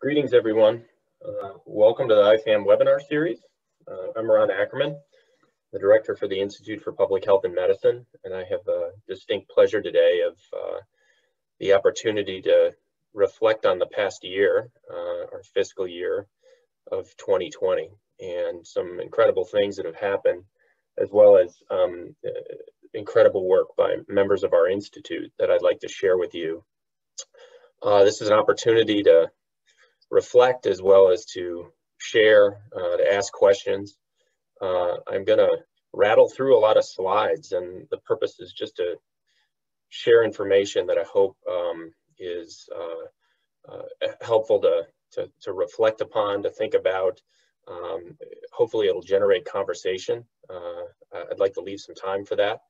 Greetings, everyone. Uh, welcome to the IPHAM webinar series. Uh, I'm Ron Ackermann, the director for the Institute for Public Health and Medicine, and I have a distinct pleasure today of uh, the opportunity to reflect on the past year, uh, our fiscal year of 2020, and some incredible things that have happened, as well as um, incredible work by members of our institute that I'd like to share with you. Uh, this is an opportunity to reflect as well as to share, uh, to ask questions. Uh, I'm going to rattle through a lot of slides, and the purpose is just to share information that I hope um, is uh, uh, helpful to, to, to, reflect upon, to think about. Um, hopefully, it'll generate conversation. Uh, I'd like to leave some time for that.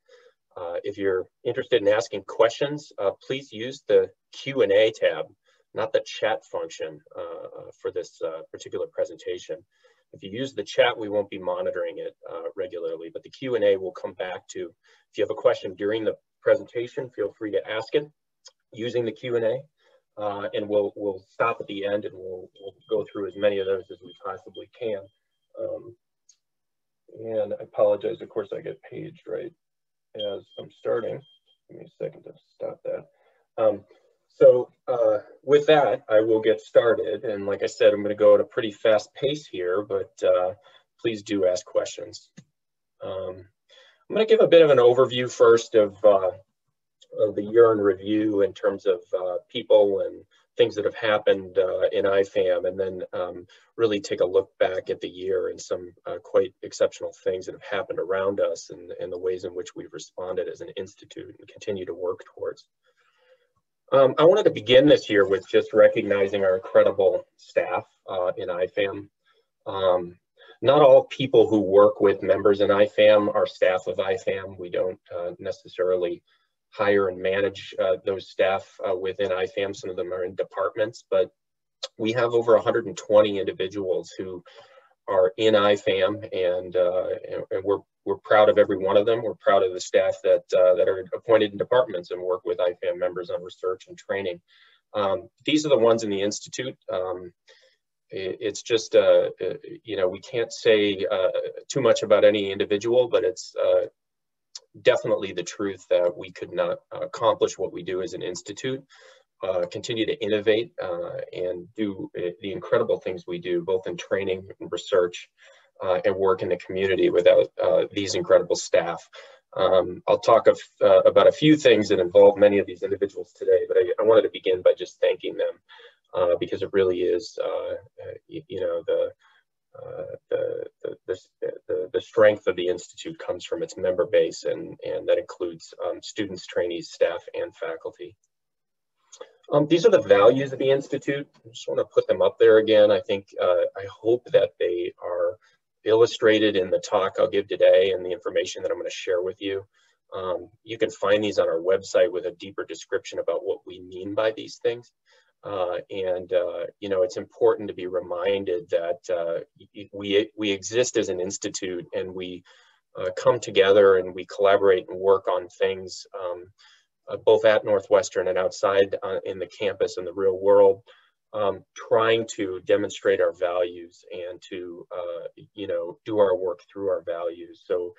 Uh, if you're interested in asking questions, please use the Q&A tab not the chat function uh, for this uh, particular presentation. If you use the chat, we won't be monitoring it uh, regularly, but the Q&A will come back to, if you have a question during the presentation, feel free to ask it using the Q&A, uh, and we'll, we'll stop at the end and we'll, we'll go through as many of those as we possibly can. Um, and I apologize, of course, I get paged right as I'm starting. Give me a second to stop that. Um, so uh, with that, I will get started. And like I said, I'm going to go at a pretty fast pace here, but uh, please do ask questions. Um, I'm going to give a bit of an overview first of, uh, of the year in review in terms of uh, people and things that have happened uh, in IPHAM, and then um, really take a look back at the year and some uh, quite exceptional things that have happened around us and, and the ways in which we've responded as an institute and continue to work towards. Um, I wanted to begin this year with just recognizing our incredible staff uh, in IPHAM. Um, not all people who work with members in IPHAM are staff of IPHAM. We don't uh, necessarily hire and manage uh, those staff uh, within IPHAM. Some of them are in departments, but we have over 120 individuals who are in IPHAM uh, and, and we're we're proud of every one of them. We're proud of the staff that uh, that are appointed in departments and work with IPHAM members on research and training. Um, these are the ones in the institute. Um, it, it's just, uh, uh, you know, we can't say uh, too much about any individual, but it's uh, definitely the truth that we could not accomplish what we do as an institute. Uh, continue to innovate and do the incredible things we do, both in training and research, uh, and work in the community without uh, these incredible staff. Um, I'll talk of, uh, about a few things that involve many of these individuals today, but I, I wanted to begin by just thanking them uh, because it really is, uh, you, you, know, the, uh, the, the, the, the, strength of the Institute comes from its member base and, and that includes um, students, trainees, staff, and faculty. Um, these are the values of the Institute. I just want to put them up there again. I think, I hope that they are illustrated in the talk I'll give today and the information that I'm going to share with you. Um, you can find these on our website with a deeper description about what we mean by these things. Uh, and, uh, you know, it's important to be reminded that uh, we, we exist as an institute and we uh, come together and we collaborate and work on things um, uh, both at Northwestern and outside uh, in the campus and the real world um, trying to demonstrate our values and to, uh, you know, do our work through our values. So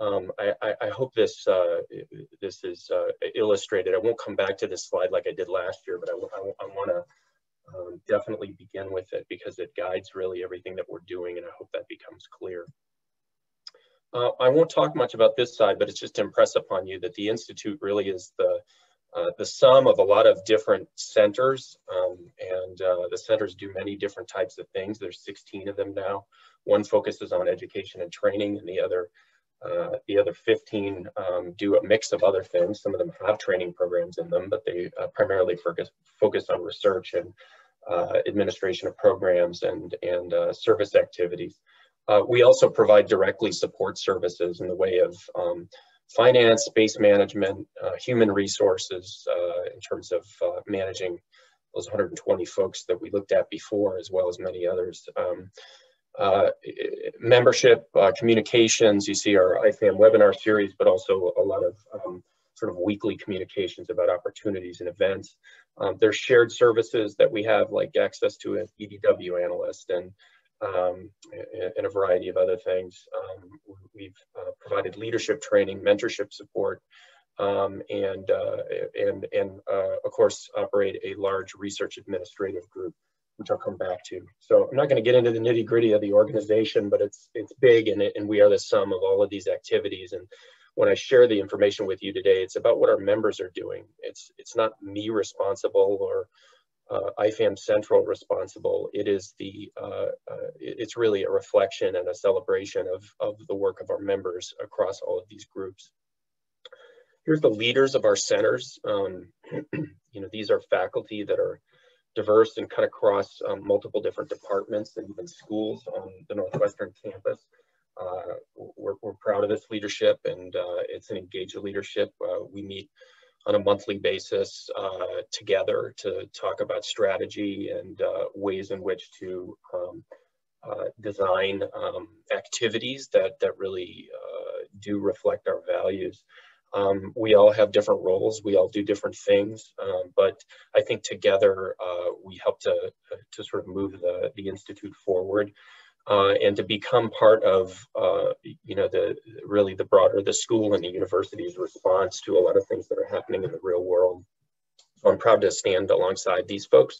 um, I, I, hope this uh, this is uh, illustrated. I won't come back to this slide like I did last year, but I, I, I want to um, definitely begin with it because it guides really everything that we're doing, and I hope that becomes clear. Uh, I won't talk much about this side, but it's just to impress upon you that the Institute really is the uh, the sum of a lot of different centers, um, and uh, the centers do many different types of things. There's 16 of them now. One focuses on education and training, and the other, uh, the other 15 um, do a mix of other things. Some of them have training programs in them, but they uh, primarily focus focus on research and uh, administration of programs and and service activities. we also provide directly support services in the way of um, finance, space management, uh, human resources uh, in terms of uh, managing those 120 folks that we looked at before, as well as many others. Um, uh, membership, uh, communications, you see our IPHAM webinar series, but also a lot of um, sort of weekly communications about opportunities and events. Um, there's shared services that we have like access to an EDW analyst and um, and a variety of other things. Um, we've uh, provided leadership training, mentorship support, um, and, uh, and, and uh, of course, operate a large research administrative group, which I'll come back to. So I'm not going to get into the nitty gritty of the organization, but it's, it's big and, it, and we are the sum of all of these activities. And when I share the information with you today, it's about what our members are doing. It's, it's not me responsible or uh, IPHAM Central responsible. It is the, uh, uh, it's really a reflection and a celebration of, of the work of our members across all of these groups. Here's the leaders of our centers. Um, you know, these are faculty that are diverse and cut across um, multiple different departments and even schools on the Northwestern campus. Uh, we're, we're, proud of this leadership and uh, it's an engaged leadership. Uh, we meet on a monthly basis uh, together to talk about strategy and uh, ways in which to um, uh, design um, activities that, that really do reflect our values. Um, we all have different roles. We all do different things, um, but I think together uh, we help to to sort of move the the institute forward uh, and to become part of uh, you know the really the broader the school and the university's response to a lot of things that are happening in the real world. So I'm proud to stand alongside these folks,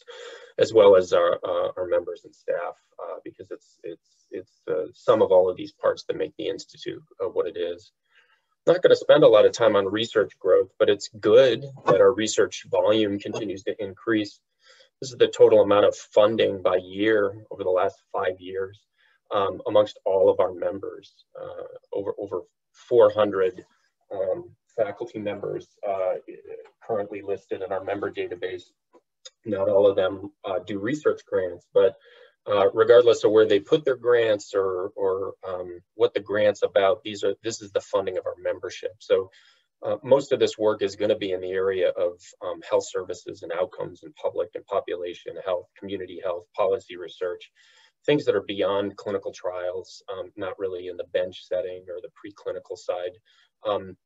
as well as our uh, our members and staff, uh, because it's it's it's uh, some of all of these parts that make the institute what it is not going to spend a lot of time on research growth, but it's good that our research volume continues to increase. This is the total amount of funding by year over the last five years um, amongst all of our members. Uh, over, over 400 um, faculty members uh, currently listed in our member database. Not all of them uh, do research grants, but uh, regardless of where they put their grants or, or um, what the grant's about, these are this is the funding of our membership. So uh, most of this work is going to be in the area of um, health services and outcomes in public and population health, community health, policy research, things that are beyond clinical trials, um, not really in the bench setting or the preclinical side. Um,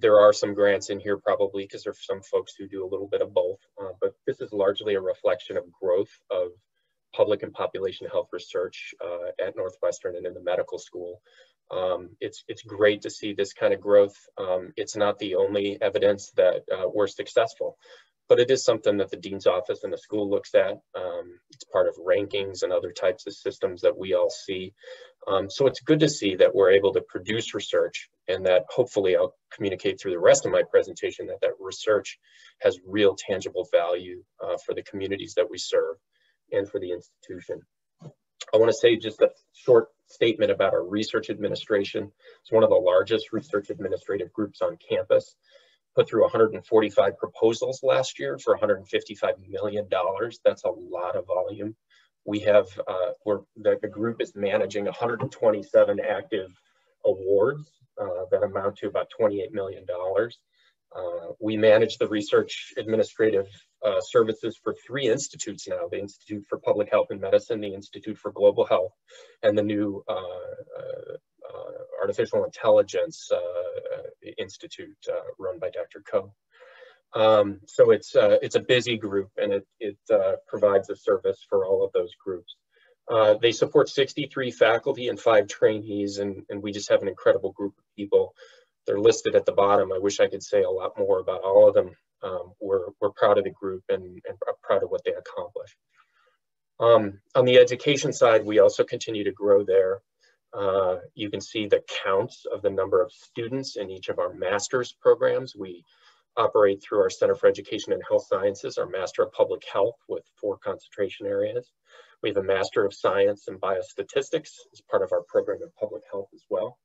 there are some grants in here probably because there's some folks who do a little bit of both, uh, but this is largely a reflection of growth of public and population health research uh, at Northwestern and in the medical school. Um, it's, it's great to see this kind of growth. Um, it's not the only evidence that uh, we're successful, but it is something that the dean's office and the school looks at. Um, it's part of rankings and other types of systems that we all see. Um, so it's good to see that we're able to produce research and that hopefully I'll communicate through the rest of my presentation that that research has real tangible value uh, for the communities that we serve and for the institution. I want to say just a short statement about our research administration. It's one of the largest research administrative groups on campus. Put through 145 proposals last year for $155 million. That's a lot of volume. We have, uh, we're, the, the group is managing 127 active awards uh, that amount to about $28 million. Uh, we manage the research administrative uh, services for three institutes now, the Institute for Public Health and Medicine, the Institute for Global Health, and the new uh, uh, Artificial Intelligence Institute run by Dr. Kho. Um, so it's, it's a busy group and it, it provides a service for all of those groups. Uh, they support 63 faculty and five trainees, and, and we just have an incredible group of people they're listed at the bottom. I wish I could say a lot more about all of them. Um, we're, we're proud of the group and, and proud of what they accomplish. Um, on the education side, we also continue to grow there. Uh, you can see the counts of the number of students in each of our master's programs. We operate through our Center for Education and Health Sciences, our Master of Public Health with four concentration areas. We have a Master of Science and Biostatistics as part of our program in public health as well.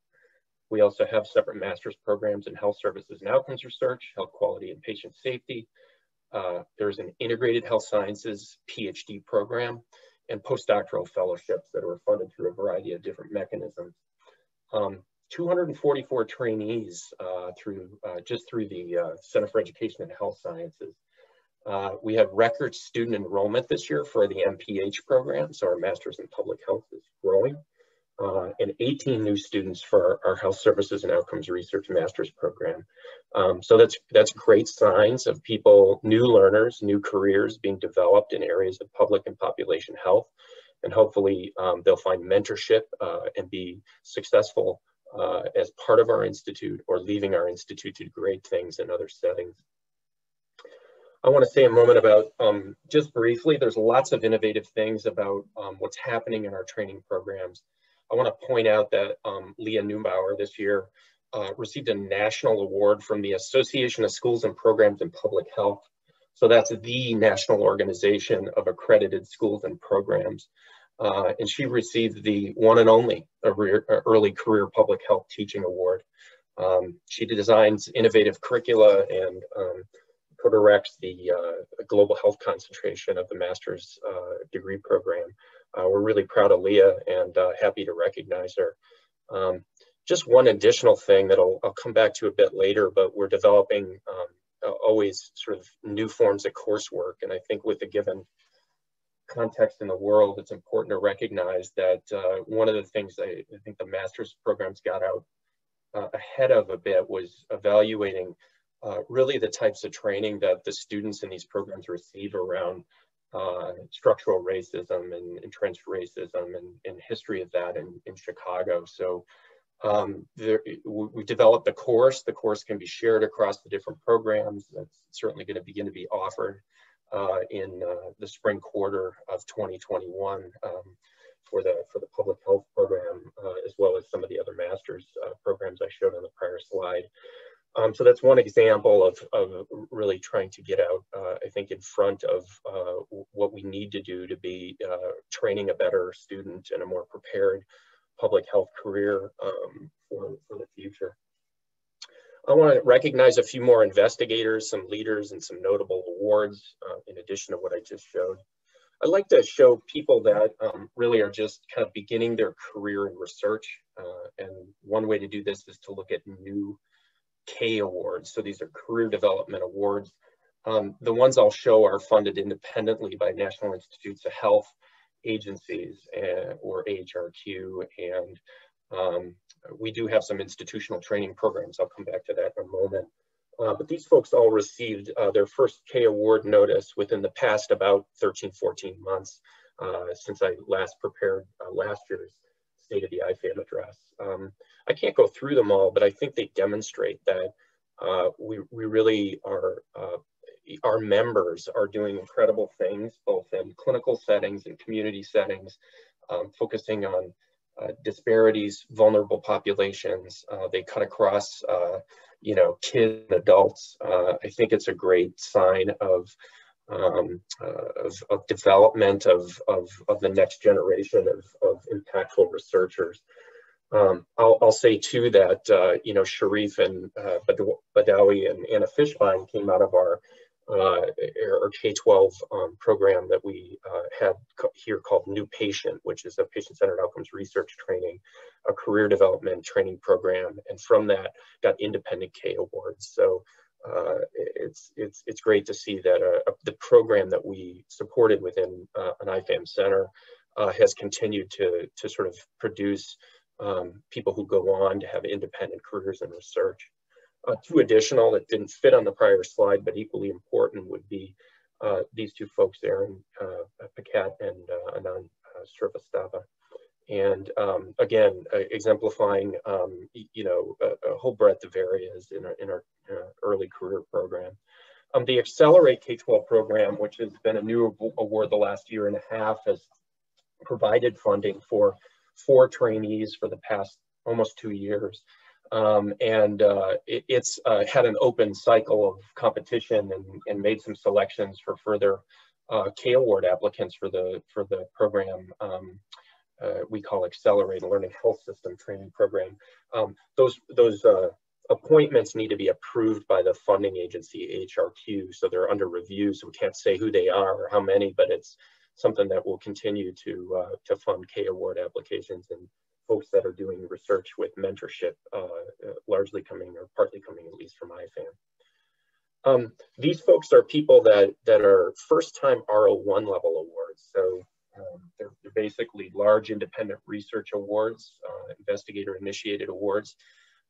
We also have separate master's programs in health services and outcomes research, health quality and patient safety. Uh, there's an integrated health sciences PhD program and postdoctoral fellowships that are funded through a variety of different mechanisms. Um, 244 trainees uh, through uh, just through the uh, Center for Education and Health Sciences. Uh, we have record student enrollment this year for the MPH program, so our Master's in Public Health is growing. Uh, and 18 new students for our, our, Health Services and Outcomes Research Master's Program. Um, so that's, that's great signs of people, new learners, new careers being developed in areas of public and population health. And hopefully um, they'll find mentorship uh, and be successful uh, as part of our institute or leaving our institute to do great things in other settings. I want to say a moment about, um, just briefly, there's lots of innovative things about um, what's happening in our training programs. I want to point out that um, Leah Neubauer this year uh, received a national award from the Association of Schools and Programs in Public Health. So that's the national organization of accredited schools and programs. Uh, and she received the one and only Early Career Public Health Teaching Award. Um, she designs innovative curricula and um, co-directs the uh, global health concentration of the master's uh, degree program. Uh, we're really proud of Leah and uh, happy to recognize her. Um, just one additional thing that I'll, I'll, come back to a bit later, but we're developing um, always sort of new forms of coursework. And I think with the given context in the world, it's important to recognize that uh, one of the things I, I, think the master's programs got out uh, ahead of a bit was evaluating uh, really the types of training that the students in these programs receive around uh, structural racism and entrenched racism and, and history of that in, in Chicago. So um, there, we developed the course. The course can be shared across the different programs. That's certainly going to begin to be offered uh, in uh, the spring quarter of 2021 um, for the for the public health program, uh, as well as some of the other master's uh, programs I showed on the prior slide. Um, so that's one example of, of really trying to get out, uh, I think, in front of uh, what we need to do to be uh, training a better student and a more prepared public health career um, for, for the future. I want to recognize a few more investigators, some leaders, and some notable awards uh, in addition to what I just showed. I'd like to show people that um, really are just kind of beginning their career in research. Uh, and one way to do this is to look at new K awards. So these are career development awards. Um, the ones I'll show are funded independently by National Institutes of Health agencies uh, or AHRQ. And um, we do have some institutional training programs. I'll come back to that in a moment. Uh, but these folks all received uh, their first K award notice within the past about 13, 14 months uh, since I last prepared uh, last year's State of the IPHAM address. Um, I can't go through them all, but I think they demonstrate that uh, we, we really are, uh, our members are doing incredible things, both in clinical settings and community settings, um, focusing on uh, disparities, vulnerable populations. Uh, they cut across, uh, you know, kids and adults. Uh, I think it's a great sign of um, uh, of, of, development of, of, of, the next generation of, of impactful researchers. Um, I'll, I'll, say too that, uh, you know, Sharif and uh, Badawi and Anna Fishbein came out of our, uh, our K-12 um, program that we uh, had here called New Patient, which is a patient-centered outcomes research training, a career development training program. And from that got independent K awards. So uh, it's, it's, it's great to see that uh, the program that we supported within uh, an IPHAM center uh, has continued to, to sort of produce um, people who go on to have independent careers in research. Uh, two additional that didn't fit on the prior slide, but equally important would be uh, these two folks, Aaron Paquette and Anand Srivastava and um, again, uh, exemplifying, um, you know, a, a, whole breadth of areas in our, in our uh, early career program. Um, the Accelerate K-12 program, which has been a new award the last year and a half, has provided funding for four trainees for the past almost two years. Um, and uh, it, it's uh, had an open cycle of competition and, and made some selections for further uh, K award applicants for the for the program um, uh, we call Accelerate Learning Health System Training Program. Um, those those uh, appointments need to be approved by the funding agency HRQ, so they're under review. So we can't say who they are or how many, but it's something that will continue to uh, to fund K award applications and folks that are doing research with mentorship, uh, uh, largely coming or partly coming at least from IPHAM. Um, these folks are people that that are first time R01 level awards. So Um, they're, they're, basically large independent research awards, uh, investigator initiated awards.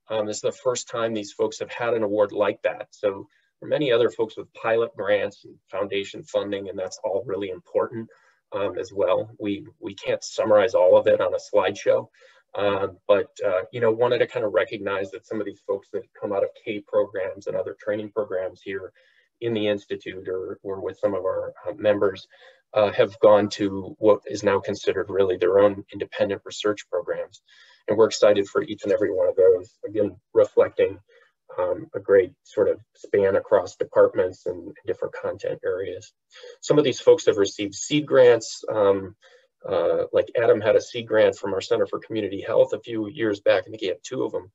Um, this is the first time these folks have had an award like that. So many other folks with pilot grants and foundation funding, and that's all really important um, as well. We, we can't summarize all of it on a slideshow, uh, but uh, you know, wanted to kind of recognize that some of these folks that come out of K programs and other training programs here in the Institute or, or with some of our uh, members uh, have gone to what is now considered really their own independent research programs. And we're excited for each and every one of those, again, reflecting um, a great sort of span across departments and different content areas. Some of these folks have received seed grants. Um, uh, like Adam had a seed grant from our Center for Community Health a few years back. I think he had two of them.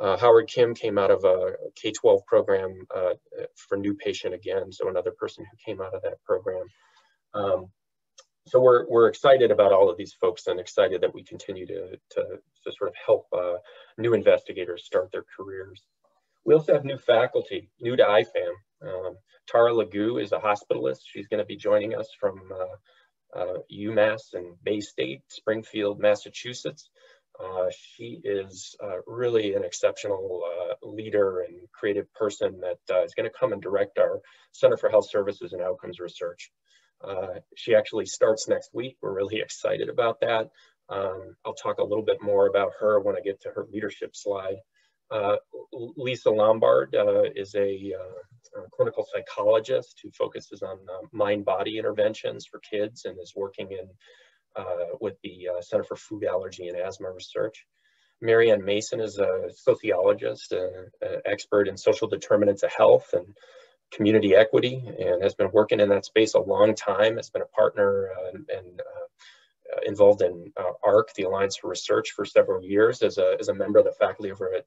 Uh, Howard Kim came out of a K-12 program uh, for New Patient Again, so another person who came out of that program. Um, so we're, we're excited about all of these folks and excited that we continue to, to, to sort of help uh, new investigators start their careers. We also have new faculty, new to IPHAM. Um, Tara Lagu is a hospitalist. She's going to be joining us from uh, uh, UMass and Baystate, Springfield, Massachusetts. Uh, she is uh, really an exceptional uh, leader and creative person that uh, is going to come and direct our Center for Health Services and Outcomes Research. Uh, she actually starts next week. We're really excited about that. Um, I'll talk a little bit more about her when I get to her leadership slide. Uh, Lisa Lombard is a, a, clinical psychologist who focuses on mind-body interventions for kids and is working in uh, with the uh, Center for Food Allergy and Asthma Research. Maryann Mason is a sociologist, an expert in social determinants of health and community equity, and has been working in that space a long time. Has been a partner uh, and uh, involved in uh, ARC, the Alliance for Research, for several years as a, as a member of the faculty over at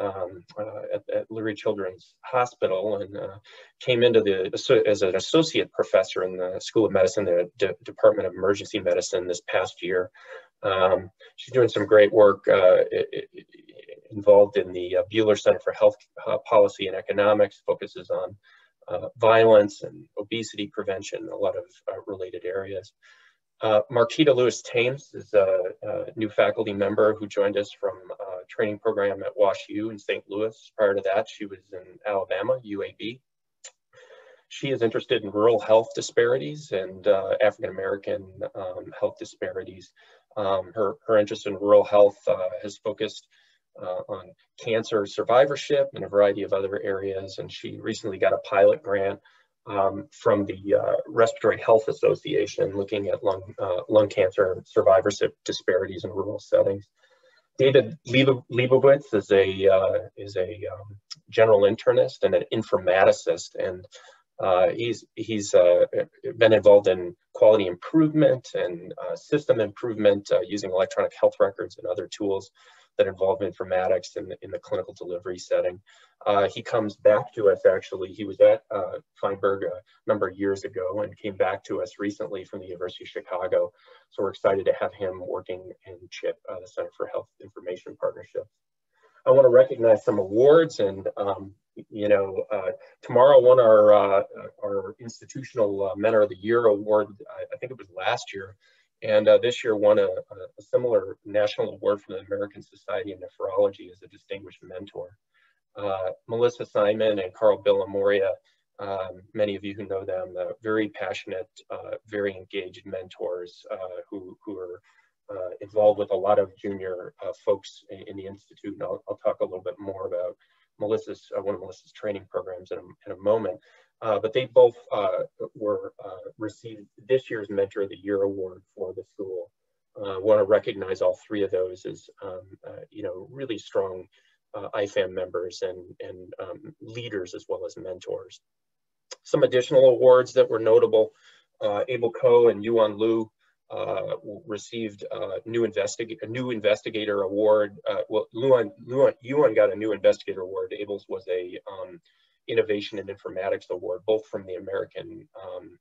um, uh, at, at Lurie Children's Hospital and uh, came into the as an associate professor in the School of Medicine, the D Department of Emergency Medicine this past year. Um, she's doing some great work uh, involved in the uh, Buehler Center for Health uh, Policy and Economics, focuses on uh, violence and obesity prevention, a lot of related areas. Uh, Marquita Lewis Thames is a, a, new faculty member who joined us from a training program at Wash U in St. Louis. Prior to that, she was in Alabama, UAB. She is interested in rural health disparities and uh, African-American um, health disparities. Um, her, her interest in rural health uh, has focused uh, on cancer survivorship and a variety of other areas. And she recently got a pilot grant um, from the uh, Respiratory Health Association looking at lung, uh, lung cancer survivorship disparities in rural settings. David Liebovitz is a, uh, is a um, general internist and an informaticist, and uh, he's, he's uh, been involved in quality improvement and uh, system improvement using electronic health records and other tools that involve informatics in the, in the clinical delivery setting. Uh, he comes back to us actually, he was at uh, Feinberg a number of years ago and came back to us recently from the University of Chicago. So we're excited to have him working in CHIP, uh, the Center for Health Information Partnership. I want to recognize some awards and, um, you know, uh, Tamara won our, uh, our institutional uh, Mentor of the Year award, I, I, think it was last year, and uh, this year won a, a, similar national award from the American Society of Nephrology as a distinguished mentor. Uh, Melissa Simon and Karl Bilimoria, um, many of you who know them, uh, very passionate, very engaged mentors who, who are uh, involved with a lot of junior folks in, in, the Institute. And I'll, I'll, talk a little bit more about Melissa's, one of Melissa's training programs in a, in a moment. Uh, but they both uh, were uh, received this year's Mentor of the Year award for the school. I want to recognize all three of those as, um, you know, really strong IPHAM members and, and um, leaders as well as mentors. Some additional awards that were notable, Abel Kho and Yuan Luo uh, received uh, new investig a new investigator award. Uh, well, Luan, Luan, Yuan got a new investigator award. Abel's was a um, Innovation in Informatics Award, both from the American um,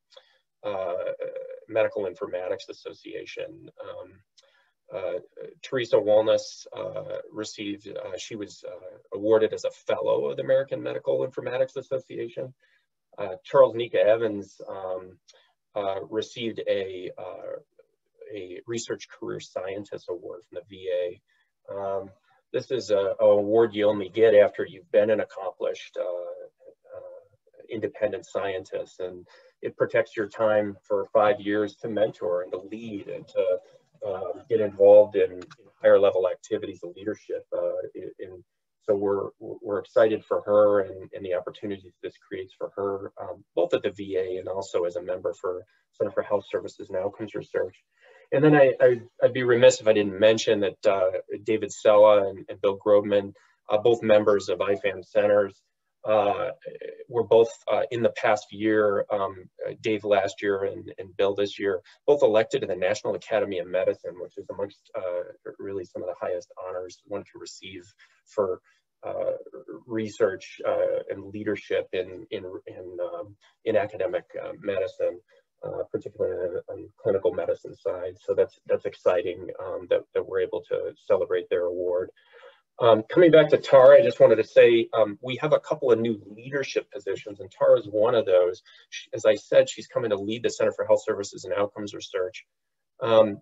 uh, Medical Informatics Association. Um, uh, Teresa Walunas uh, received, uh, she was uh, awarded as a fellow of the American Medical Informatics Association. Uh, Charlesnika Evans um, received a a Research Career Scientist Award from the VA. Um, this is a, award you only get after you've been an accomplished uh, uh, independent scientist, and it protects your time for five years to mentor and to lead and to um, get involved in, in, higher level activities of leadership. Uh, in, in, so we're we're excited for her and, and the opportunities this creates for her, um, both at the VA and also as a member for Center for Health Services and Outcomes Research. And then I, I, would be remiss if I didn't mention that uh, David Cella and, and Bill Grobman, uh, both members of IPHAM centers, uh, were both uh, in the past year, um, Dave last year and, and, Bill this year, both elected to the National Academy of Medicine, which is amongst uh, really some of the highest honors one can receive for uh, research and leadership in, in, in, um, in academic medicine uh, particularly on, the clinical medicine side. So that's that's exciting um, that, that we're able to celebrate their award. Um, coming back to Tara, I just wanted to say um, we have a couple of new leadership positions, and Tara is one of those. She, as I said, she's coming to lead the Center for Health Services and Outcomes Research. Um,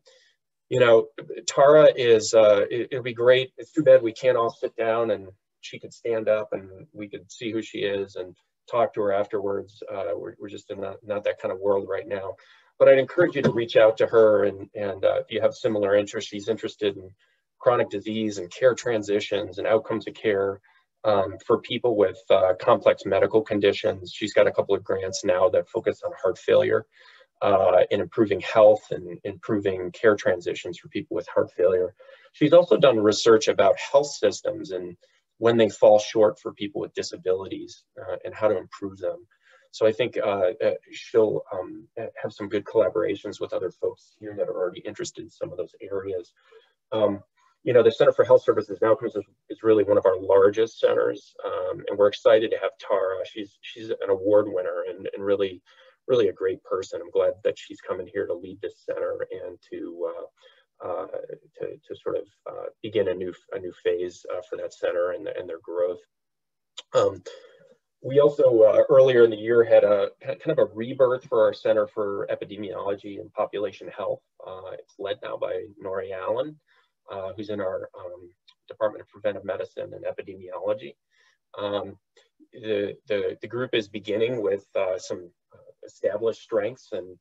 you know, Tara is, uh, it, it'll be great. It's too bad we can't all sit down and she could stand up and we could see who she is and talk to her afterwards. Uh, we're, we're just in not, not that kind of world right now. But I'd encourage you to reach out to her and, and uh, if you have similar interests, she's interested in chronic disease and care transitions and outcomes of care um, for people with uh, complex medical conditions. She's got a couple of grants now that focus on heart failure uh, and improving health and improving care transitions for people with heart failure. She's also done research about health systems and when they fall short for people with disabilities uh, and how to improve them. So I think uh, uh, she'll um, have some good collaborations with other folks here that are already interested in some of those areas. Um, you know, the Center for Health Services and Outcomes is, is really one of our largest centers, um, and we're excited to have Tara. She's she's an award winner and, and really, really a great person. I'm glad that she's coming here to lead this center and to uh, uh, to, to sort of uh, begin a new a new phase uh, for that center and, and their growth. Um, we also uh, earlier in the year had a kind of a rebirth for our Center for Epidemiology and Population Health. Uh, it's led now by Nori Allen, who's in our um, Department of Preventive Medicine and Epidemiology. Um, the, the, the, group is beginning with some established strengths and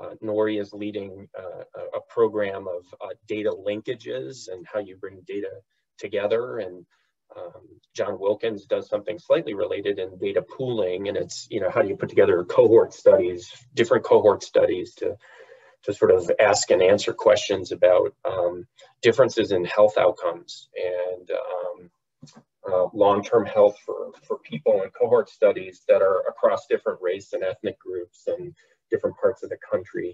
uh, Nori is leading uh, a program of uh, data linkages and how you bring data together. And um, John Wilkins does something slightly related in data pooling. And it's, you know, how do you put together cohort studies, different cohort studies to, to sort of ask and answer questions about um, differences in health outcomes and um, uh, long-term health for, for people in cohort studies that are across different race and ethnic groups and different parts of the country.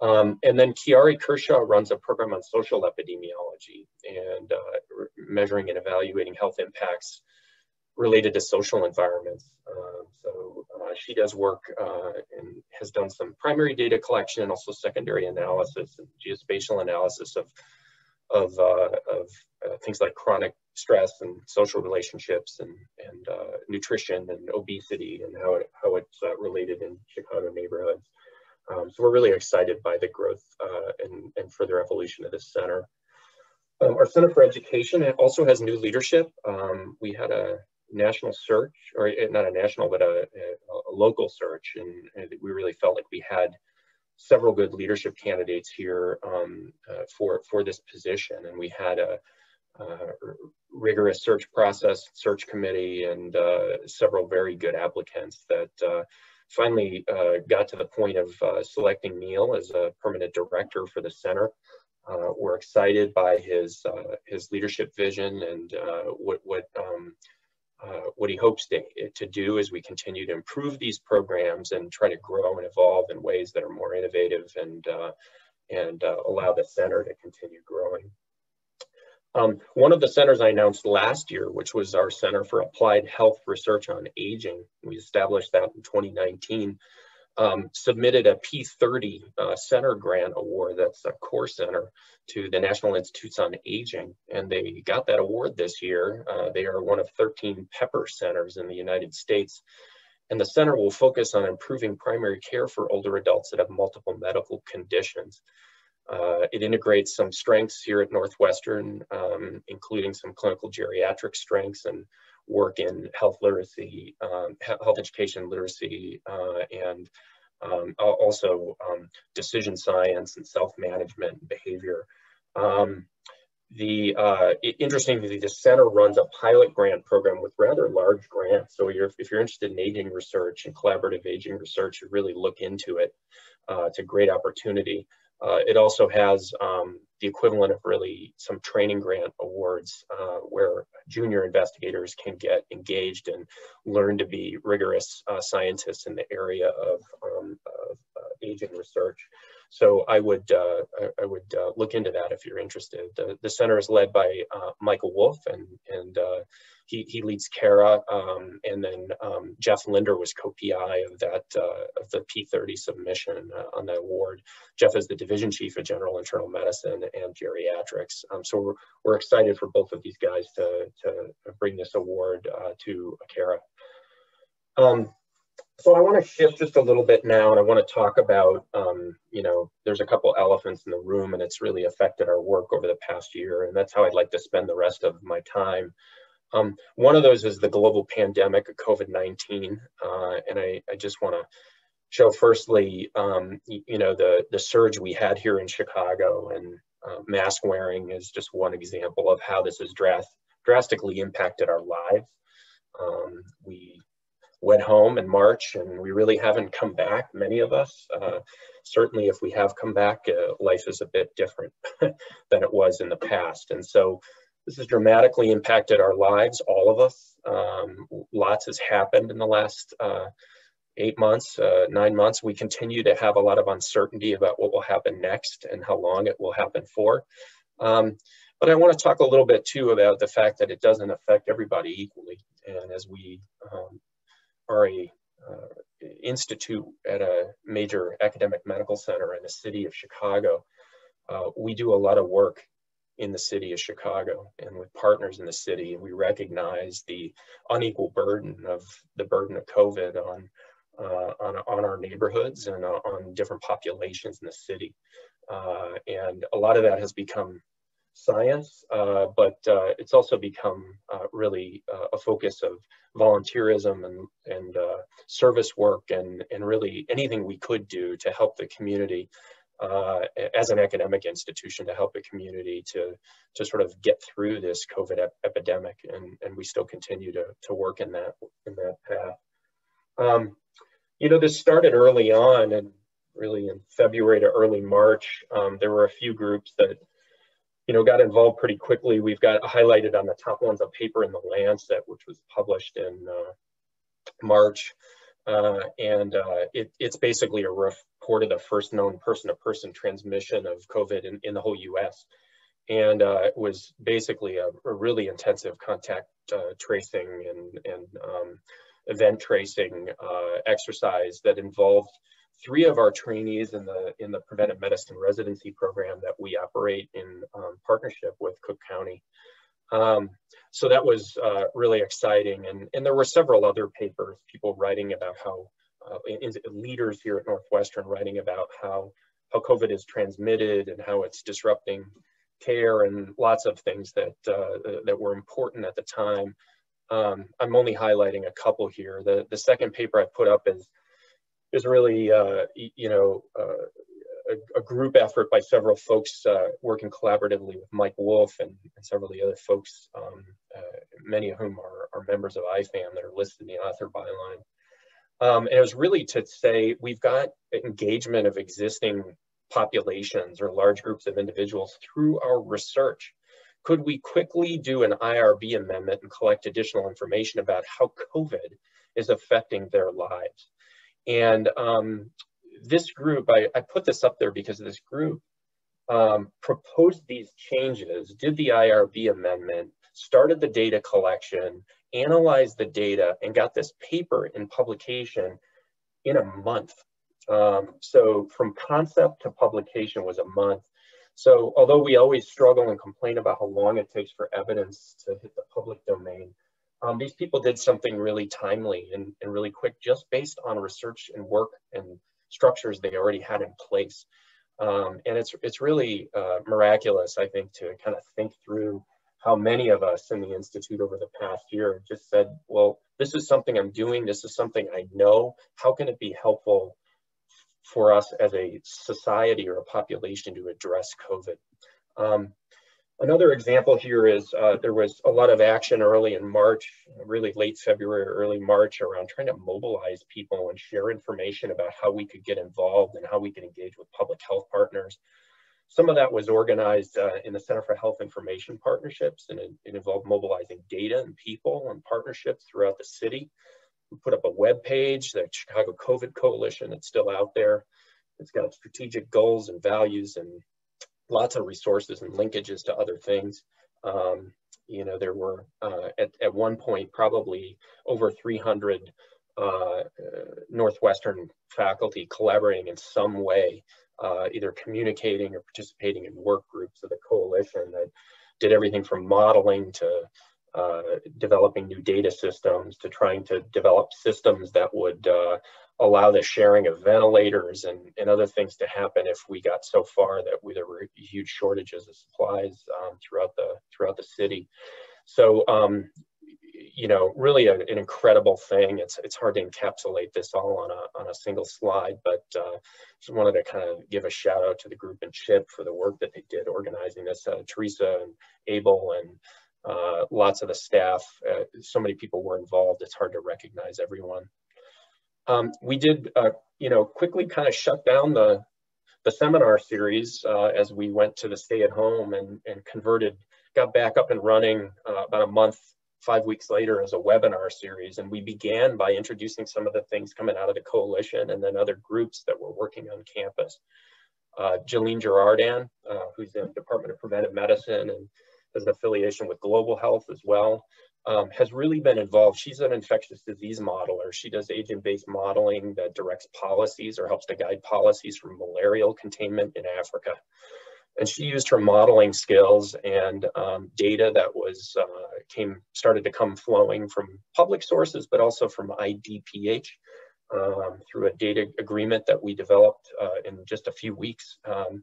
Um, and then Kiarri Kershaw runs a program on social epidemiology and uh, measuring and evaluating health impacts related to social environments. Um, so uh, she does work uh, and has done some primary data collection and also secondary analysis and geospatial analysis of, of, uh, of uh, things like chronic stress and social relationships and, and uh, nutrition and obesity and how, it, how it's related in Chicago neighborhoods. Um, so we're really excited by the growth uh, and, and further evolution of this center. Um, our Center for Education also has new leadership. Um, we had a national search, or eh, not a national, but a, a, a local search, and, and, we really felt like we had several good leadership candidates here um, uh, for, for this position. And we had a rigorous search process, search committee, and uh, several very good applicants that uh, finally uh, got to the point of uh, selecting Neil as a permanent director for the center. Uh, we're excited by his uh, his leadership vision and uh, what what um, uh, what he hopes to, to do as we continue to improve these programs and try to grow and evolve in ways that are more innovative and and allow the center to continue growing. Um, one of the centers I announced last year, which was our Center for Applied Health Research on Aging, we established that in 2019, um, submitted a P30 uh, Center Grant Award, that's a core center, to the National Institutes on Aging. And they got that award this year. Uh, they are one of 13 Pepper centers in the United States. And the center will focus on improving primary care for older adults that have multiple medical conditions. Uh, it integrates some strengths here at Northwestern, um, including some clinical geriatric strengths and work in health literacy, um, health education literacy, uh, and um, also um, decision science and self-management behavior. Um, the uh, interestingly, the center runs a pilot grant program with rather large grants. So you're, if you're interested in aging research and collaborative aging research, you really look into it. Uh, it's a great opportunity. Uh, it also has um, the equivalent of really some training grant awards uh, where junior investigators can get engaged and learn to be rigorous uh, scientists in the area of, um, of uh, aging research. So I would uh, I would uh, look into that if you're interested. The, the center is led by Michael Wolf, and and he he leads CAHRA, um, and then um, Jeff Linder was co-PI of that uh, of the P30 submission uh, on that award. Jeff is the division chief of general internal medicine and geriatrics. Um, so we're we're excited for both of these guys to to bring this award to CAHRA. Um, so I want to shift just a little bit now, and I want to talk about, um, you know, there's a couple elephants in the room, and it's really affected our work over the past year, and that's how I'd like to spend the rest of my time. Um, one of those is the global pandemic of COVID-19, uh, and I, I just want to show firstly, um, you, you, know, the the surge we had here in Chicago, and uh, mask wearing is just one example of how this has drast drastically impacted our lives. Um, we went home in March and we really haven't come back, many of us. Uh, certainly if we have come back, uh, life is a bit different than it was in the past. And so this has dramatically impacted our lives, all of us. Um, lots has happened in the last uh, eight months, uh, nine months. We continue to have a lot of uncertainty about what will happen next and how long it will happen for. Um, but I want to talk a little bit too about the fact that it doesn't affect everybody equally. And as we um, are a uh, institute at a major academic medical center in the city of Chicago. Uh, we do a lot of work in the city of Chicago and with partners in the city, and we recognize the unequal burden of the burden of COVID on uh, on, on our neighborhoods and uh, on different populations in the city. Uh, and a lot of that has become science, uh, but uh, it's also become uh, really a focus of volunteerism and, and service work and, and really anything we could do to help the community uh, as an academic institution to help the community to, to sort of get through this COVID ep epidemic. And, and we still continue to, to work in that, in that path. Um, you know, this started early on and really in February to early March, um, there were a few groups that you know, got involved pretty quickly. We've got highlighted on the top ones a paper in the Lancet, which was published in uh, March. Uh, and uh, it, it's basically a report of the first known person-to-person transmission of COVID in, in the whole U.S. And uh, it was basically a, a really intensive contact uh, tracing and, and um, event tracing uh, exercise that involved three of our trainees in the in the preventive medicine residency program that we operate in um, partnership with Cook County. Um, so that was uh, really exciting. And, and there were several other papers, people writing about how, uh, in, in leaders here at Northwestern writing about how, how COVID is transmitted and how it's disrupting care and lots of things that, uh, that were important at the time. Um, I'm only highlighting a couple here. The, the second paper I put up is is really, uh, you know, uh, a, a, group effort by several folks uh, working collaboratively with Mike Wolf and, and several of the other folks, um, uh, many of whom are, are, members of IPHAM that are listed in the author byline. Um, and it was really to say we've got engagement of existing populations or large groups of individuals through our research. Could we quickly do an IRB amendment and collect additional information about how COVID is affecting their lives? And um, this group, I, I, put this up there because this group um, proposed these changes, did the IRB amendment, started the data collection, analyzed the data, and got this paper in publication in a month. Um, so from concept to publication was a month. So although we always struggle and complain about how long it takes for evidence to hit the public domain, um, these people did something really timely and, and really quick just based on research and work and structures they already had in place. Um, and it's, it's really uh, miraculous, I think, to kind of think through how many of us in the Institute over the past year just said, well, this is something I'm doing, this is something I know, how can it be helpful for us as a society or a population to address COVID? Um, Another example here is uh, there was a lot of action early in March, really late February, early March around trying to mobilize people and share information about how we could get involved and how we could engage with public health partners. Some of that was organized uh, in the Center for Health Information Partnerships and it, it, involved mobilizing data and people and partnerships throughout the city. We put up a web page, the Chicago COVID Coalition, it's still out there. It's got strategic goals and values and lots of resources and linkages to other things. Um, you know, there were uh, at, at one point probably over 300 uh, Northwestern faculty collaborating in some way, uh, either communicating or participating in work groups of the coalition that did everything from modeling to uh, developing new data systems to trying to develop systems that would uh, allow the sharing of ventilators and, and other things to happen if we got so far that we, there were huge shortages of supplies um, throughout the throughout the city. So um, you know, really a, an incredible thing. It's it's hard to encapsulate this all on a on a single slide, but uh, just wanted to kind of give a shout out to the group and Chip for the work that they did organizing this. Uh, Teresa and Abel and uh, lots of the staff. Uh, so many people were involved. It's hard to recognize everyone. Um, we did, uh, you know, quickly kind of shut down the, the seminar series uh, as we went to the stay at home and, and converted, got back up and running uh, about a month, five weeks later as a webinar series. And we began by introducing some of the things coming out of the coalition and then other groups that were working on campus. Uh, Jaline uh, who's in the Department of Preventive Medicine and has an affiliation with Global Health as well um, has really been involved. She's an infectious disease modeler. She does agent-based modeling that directs policies or helps to guide policies for malarial containment in Africa. And she used her modeling skills and um, data that was uh, came started to come flowing from public sources, but also from IDPH um, through a data agreement that we developed uh, in just a few weeks. Um,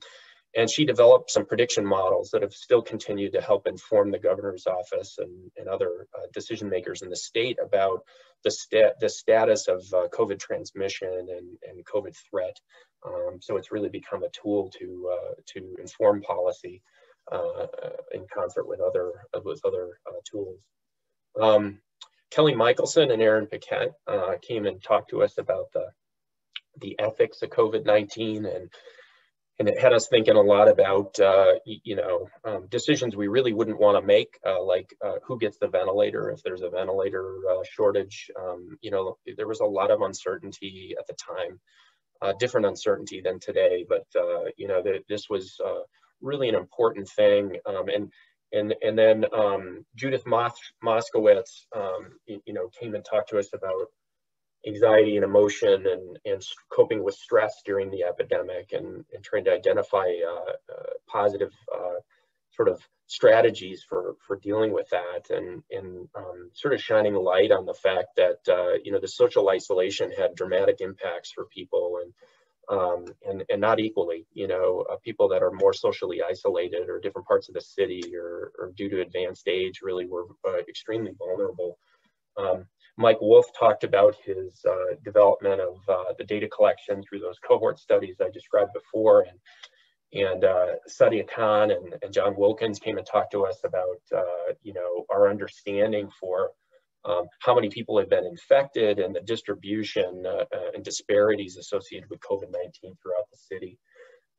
and she developed some prediction models that have still continued to help inform the governor's office and, and other uh, decision makers in the state about the, stat, the status of uh, COVID transmission and, and COVID threat. Um, so it's really become a tool to, uh, to inform policy uh, in concert with other, with other uh, tools. Um, Kelly Michelson and Erin Paquette uh, came and talked to us about the, the ethics of COVID-19 and and it had us thinking a lot about uh, you know um, decisions we really wouldn't want to make uh, like uh, who gets the ventilator if there's a ventilator uh, shortage um, you know there was a lot of uncertainty at the time uh, different uncertainty than today but uh, you know th this was really an important thing um, and and and then um, Judith Mos Moskowitz um, you, you know came and talked to us about anxiety and emotion and, and coping with stress during the epidemic and, and trying to identify uh, uh, positive uh, sort of strategies for, for dealing with that and, and um, sort of shining light on the fact that, uh, you know, the social isolation had dramatic impacts for people and, um, and, and not equally, you know, uh, people that are more socially isolated or different parts of the city or, or due to advanced age really were uh, extremely vulnerable. Um, Mike Wolf talked about his uh, development of uh, the data collection through those cohort studies I described before. And, and uh, Sadiya Khan and, and, John Wilkins came and talked to us about, uh, you know, our understanding for um, how many people have been infected and the distribution uh, uh, and disparities associated with COVID-19 throughout the city.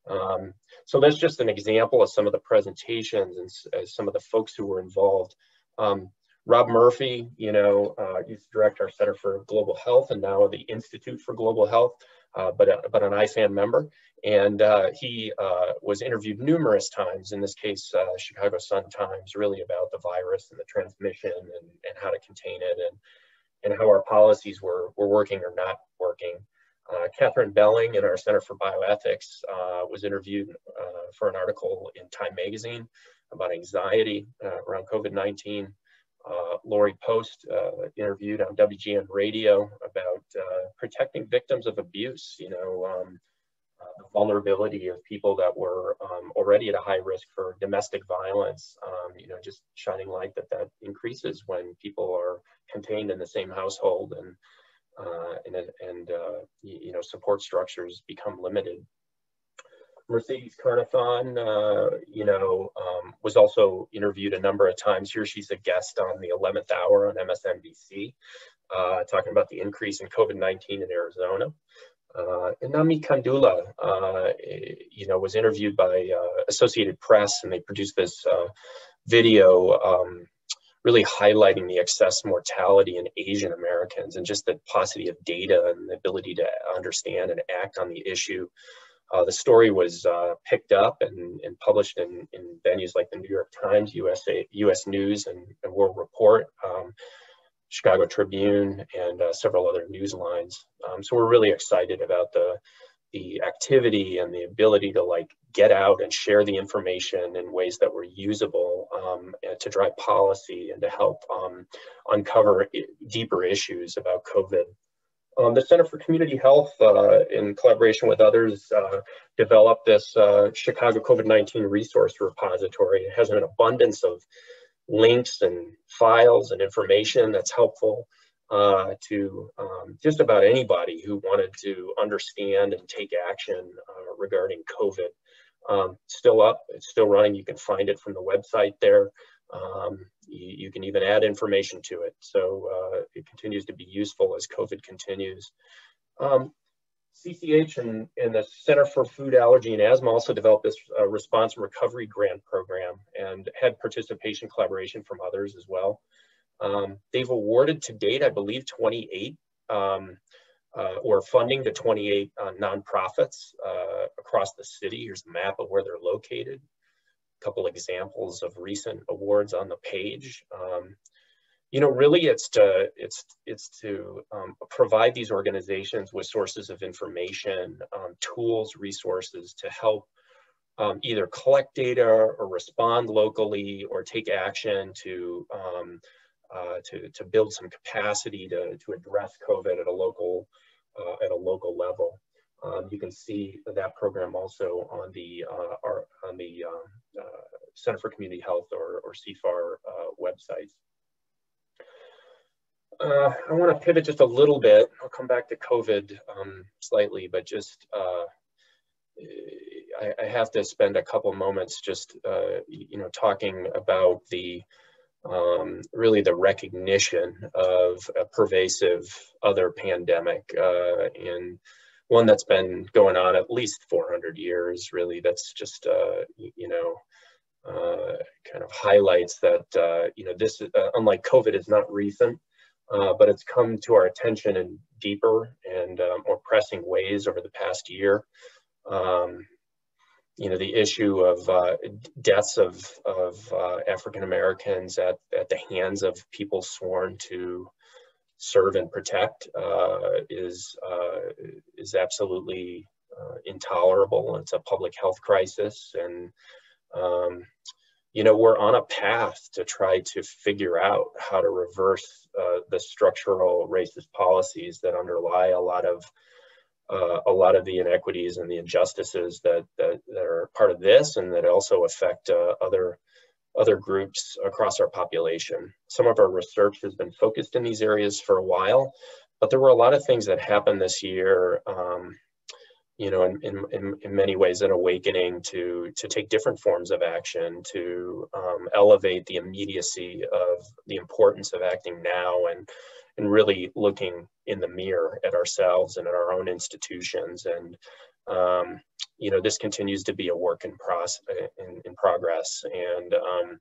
Um, so that's just an example of some of the presentations and some of the folks who were involved. Um, Rob Murphy, you know, uh, used to direct our Center for Global Health and now the Institute for Global Health, but, uh, but an IPHAM member. And uh, he uh, was interviewed numerous times, in this case, uh, Chicago Sun-Times, really about the virus and the transmission and, and how to contain it and, and how our policies were, were working or not working. Catherine Belling in our Center for Bioethics was interviewed for an article in Time Magazine about anxiety around COVID-19 uh, Lori Post uh, interviewed on WGN radio about uh, protecting victims of abuse. You know, um, uh, the vulnerability of people that were um, already at a high risk for domestic violence, um, you know, just shining light that that increases when people are contained in the same household and uh, and, and uh, you know, support structures become limited. Mercedes Carnethon, uh, you know, um, was also interviewed a number of times here. She's a guest on the 11th hour on MSNBC, uh, talking about the increase in COVID-19 in Arizona. Uh, and Nami Kandula, uh, you know, was interviewed by uh, Associated Press, and they produced this uh, video um, really highlighting the excess mortality in Asian Americans and just the paucity of data and the ability to understand and act on the issue. Uh, the story was uh, picked up and, and published in, in, venues like the New York Times, USA, US News, and, and World Report, um, Chicago Tribune, and uh, several other news lines. Um, so we're really excited about the the activity and the ability to like get out and share the information in ways that were usable um, to drive policy and to help um, uncover deeper issues about COVID. Um, the Center for Community Health, uh, in collaboration with others, uh, developed this uh, Chicago COVID-19 resource repository. It has an abundance of links and files and information that's helpful uh, to um, just about anybody who wanted to understand and take action uh, regarding COVID. Um, still up, it's still running. You can find it from the website there. Um, you, you, can even add information to it. So uh, it continues to be useful as COVID continues. CCH um, and, and, the Center for Food Allergy and Asthma also developed this uh, response and recovery grant program and had participation collaboration from others as well. Um, they've awarded to date, I believe, 28 um, uh, or funding to 28 uh, nonprofits uh, across the city. Here's a map of where they're located. Couple examples of recent awards on the page. Um, you know, really, it's to it's it's to um, provide these organizations with sources of information, um, tools, resources to help um, either collect data or respond locally or take action to um, uh, to, to build some capacity to, to address COVID at a local, uh, at a local level. Um, you can see that program also on the, uh, our, on the um, uh, Center for Community Health or, or CFAR uh, websites. Uh, I want to pivot just a little bit. I'll come back to COVID um, slightly, but just I, I, have to spend a couple moments just you know talking about the um, really the recognition of a pervasive other pandemic uh, and one that's been going on at least 400 years really that's just uh, you know uh, kind of highlights that uh, you know this uh, unlike covid is not recent uh, but it's come to our attention in deeper and more pressing ways over the past year. Um, you know, the issue of uh, deaths of, of uh, African Americans at, at the hands of people sworn to serve and protect uh, is, uh, is absolutely uh, intolerable. It's a public health crisis. And, um, you know, we're on a path to try to figure out how to reverse uh, the structural racist policies that underlie a lot of uh, a lot of the inequities and the injustices that, that, that are part of this and that also affect uh, other other groups across our population. Some of our research has been focused in these areas for a while, but there were a lot of things that happened this year, um, you know, in, in, in, many ways an awakening to, to take different forms of action, to um, elevate the immediacy of the importance of acting now and and really looking in the mirror at ourselves and at our own institutions. And, um, you know, this continues to be a work in, process, in, in progress. And, um,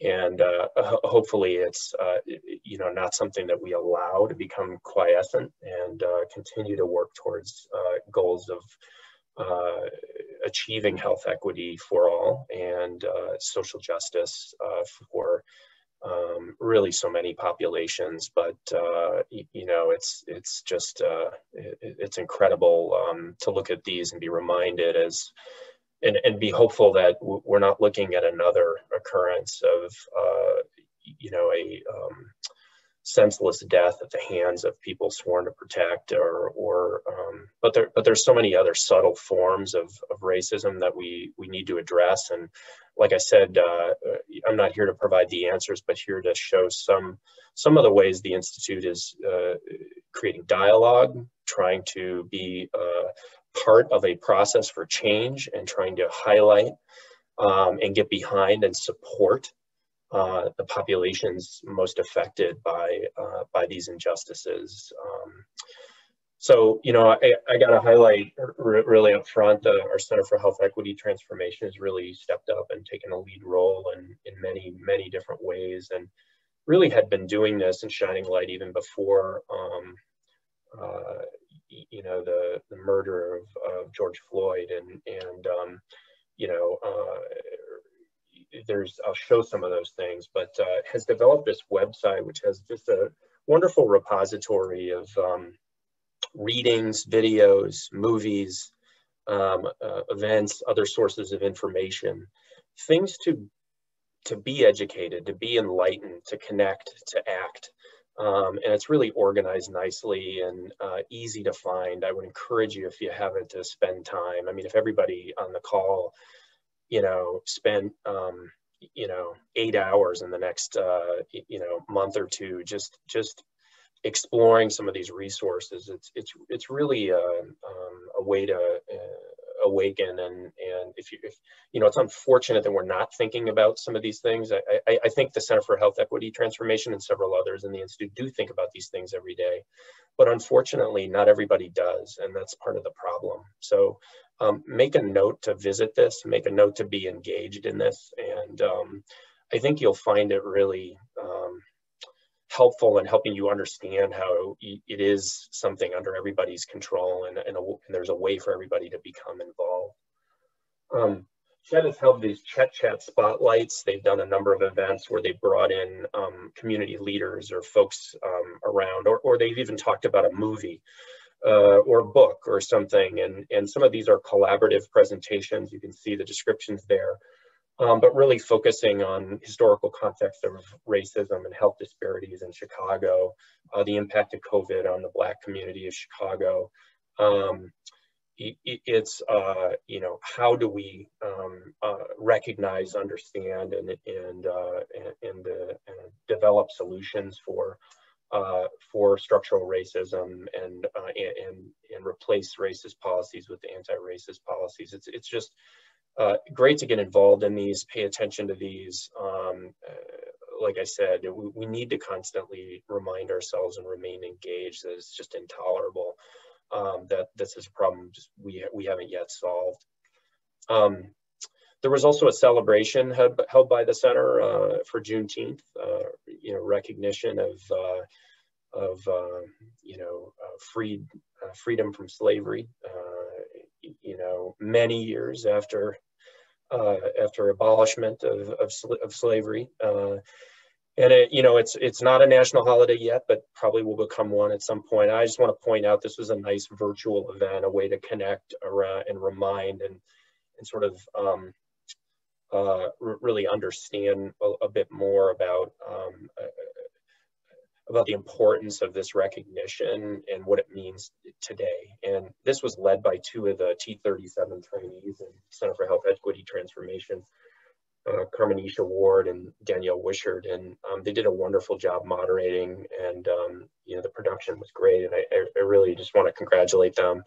and uh, hopefully it's, uh, you know, not something that we allow to become quiescent and uh, continue to work towards uh, goals of uh, achieving health equity for all and uh, social justice for um, really so many populations, but uh, you know, it's it's just uh, it, it's incredible um, to look at these and be reminded as and, and be hopeful that we're not looking at another occurrence of uh, you know a um, senseless death at the hands of people sworn to protect or or um, but there but there's so many other subtle forms of, of racism that we we need to address. And like I said uh, I'm not here to provide the answers but here to show some some of the ways the institute is uh, creating dialogue trying to be uh, part of a process for change and trying to highlight um, and get behind and support uh, the populations most affected by uh, by these injustices. Um, so, you know, I, I got to highlight really up front, uh, our Center for Health Equity Transformation has really stepped up and taken a lead role in, in many, many different ways and really had been doing this and shining light even before, um, uh, you know, the, the murder of, of George Floyd and, and um, you know, uh, there's I'll show some of those things, but uh, has developed this website which has just a wonderful repository of um, readings, videos, movies, um, uh, events, other sources of information, things to to be educated, to be enlightened, to connect, to act. Um, and it's really organized nicely and uh, easy to find. I would encourage you, if you haven't, to spend time. I mean, if everybody on the call you know, spend, um, you know, eight hours in the next, uh, you know, month or two, just, just exploring some of these resources. It's, it's, it's really a, uh, um, a way to awaken. And, and if you, if, you know, it's unfortunate that we're not thinking about some of these things. I, I, I think the Center for Health Equity Transformation and several others in the Institute do think about these things every day. But unfortunately, not everybody does. And that's part of the problem. So um, make a note to visit this, make a note to be engaged in this. And um, I think you'll find it really um, helpful in helping you understand how it is something under everybody's control and, and, a, and there's a way for everybody to become involved. Um, has held these CHET Chat spotlights. They've done a number of events where they brought in um, community leaders or folks um, around, or, or they've even talked about a movie uh, or a book or something. And, and some of these are collaborative presentations. You can see the descriptions there, um, but really focusing on historical context of racism and health disparities in Chicago, uh, the impact of COVID on the Black community of Chicago. Um, it, it's, uh, you know, how do we um, uh, recognize, understand, and, and, uh, and, and uh, develop solutions for uh, for structural racism and, uh, and, and replace racist policies with anti-racist policies. It's, it's just uh, great to get involved in these, pay attention to these. Um, uh, like I said, we, we, need to constantly remind ourselves and remain engaged that it's just intolerable um, that this is a problem just we, we haven't yet solved. Um, there was also a celebration held, held by the center uh, for Juneteenth, uh, you know, recognition of uh, of uh, you know uh, freed uh, freedom from slavery. Many years after after abolishment of of, of slavery. and it, you know, it's it's not a national holiday yet, but probably will become one at some point. I just want to point out this was a nice virtual event, a way to connect around and remind and and sort of um, uh, really understand a, a, bit more about um, uh, about the importance of this recognition and what it means today. And this was led by two of the T37 trainees in Center for Health Equity Transformation, uh, Carmenisha Ward and Danielle Wishart. And um, they did a wonderful job moderating and, um, you know, the production was great. And I, I really just want to congratulate them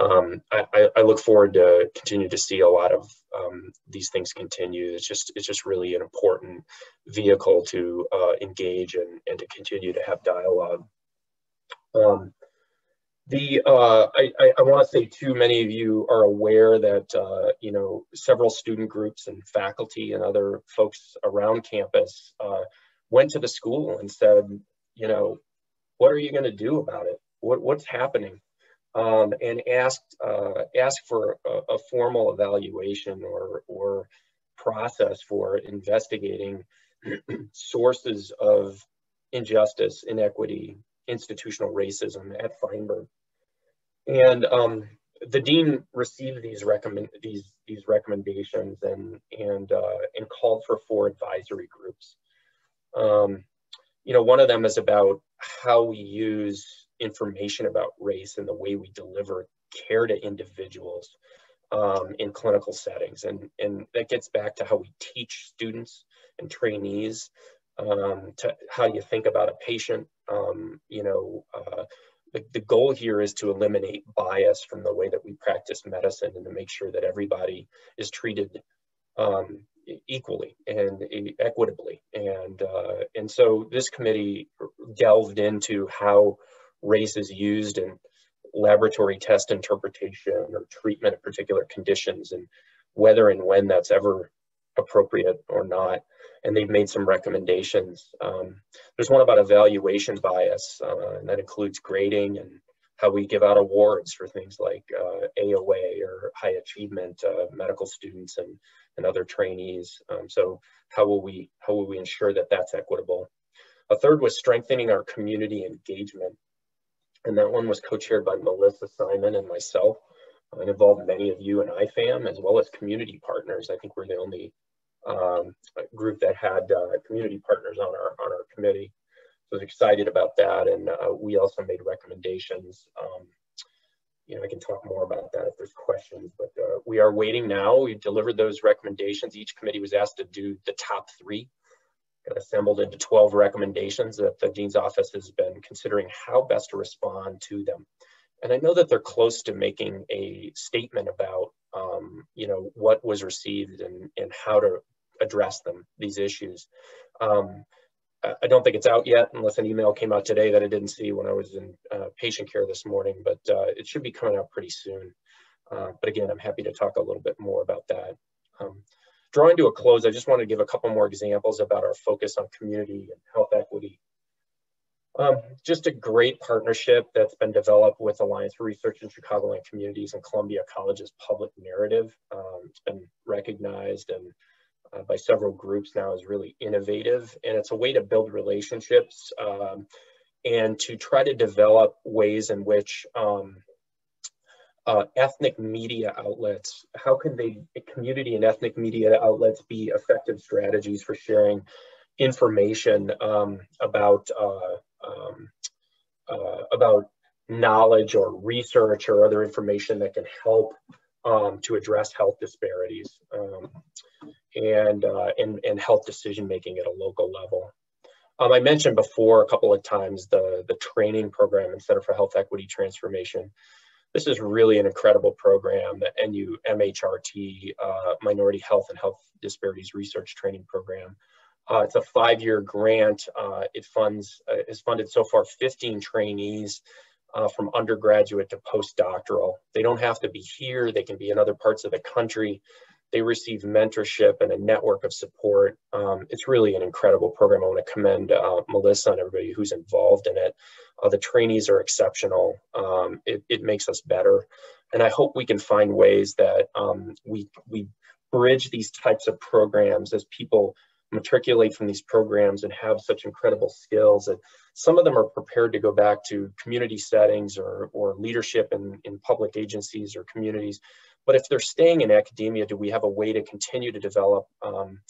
um, I, I, look forward to continue to see a lot of um, these things continue. It's just it's just really an important vehicle to uh, engage and, and to continue to have dialogue. Um, the uh, I, I, want to say too many of you are aware that uh, you know several student groups and faculty and other folks around campus uh, went to the school and said, you know, what are you going to do about it? What, what's happening? Um, and asked uh, asked for a, a, formal evaluation or or process for investigating sources of injustice, inequity, institutional racism at Feinberg. And um, the dean received these recommend these these recommendations and and uh, and called for four advisory groups. Um, you know, one of them is about how we use information about race and the way we deliver care to individuals um, in clinical settings. And, and that gets back to how we teach students and trainees um, to how you think about a patient. Um, you know, uh, the, the goal here is to eliminate bias from the way that we practice medicine and to make sure that everybody is treated um, equally and equitably. And, uh, and so this committee delved into how race is used in laboratory test interpretation or treatment of particular conditions and whether and when that's ever appropriate or not. And they've made some recommendations. Um, there's one about evaluation bias, uh, and that includes grading and how we give out awards for things like uh, AOA or high achievement uh, medical students and, and other trainees. Um, so how will we how will we ensure that that's equitable? A third was strengthening our community engagement. And that one was co-chaired by Melissa Simon and myself. It involved many of you in IPHAM as well as community partners. I think we're the only um, group that had uh, community partners on our on our committee. So I was excited about that, and uh, we also made recommendations. Um, you know, I can talk more about that if there's questions, but uh, we are waiting now. We delivered those recommendations. Each committee was asked to do the top three, assembled into 12 recommendations that the Dean's office has been considering how best to respond to them. And I know that they're close to making a statement about, um, you know, what was received and, and how to address them, these issues. Um, I don't think it's out yet unless an email came out today that I didn't see when I was in uh, patient care this morning, but uh, it should be coming out pretty soon. Uh, but again, I'm happy to talk a little bit more about that. Um, drawing to a close, I just want to give a couple more examples about our focus on community and health equity. Um, just a great partnership that's been developed with Alliance for Research in Chicagoland Communities and Columbia College's public narrative. Um, it's been recognized and uh, by several groups now is really innovative. And it's a way to build relationships um, and to try to develop ways in which um, uh, ethnic media outlets, how can they, community and ethnic media outlets be effective strategies for sharing information um, about, uh, um, uh, about knowledge or research or other information that can help um, to address health disparities. Um, and, uh, and, and health decision making at a local level. Um, I mentioned before a couple of times the, the training program in Center for Health Equity Transformation. This is really an incredible program, the NU MHRT, uh, Minority Health and Health Disparities Research Training Program. Uh, it's a five-year grant. Uh, it funds uh, has funded so far 15 trainees uh, from undergraduate to postdoctoral. They don't have to be here. They can be in other parts of the country. They receive mentorship and a network of support. Um, it's really an incredible program. I want to commend uh, Melissa and everybody who's involved in it. Uh, the trainees are exceptional. Um, it, it, makes us better. And I hope we can find ways that um, we, we bridge these types of programs as people matriculate from these programs and have such incredible skills that some of them are prepared to go back to community settings or, or leadership in, in public agencies or communities but if they're staying in academia, do we have a way to continue to develop um,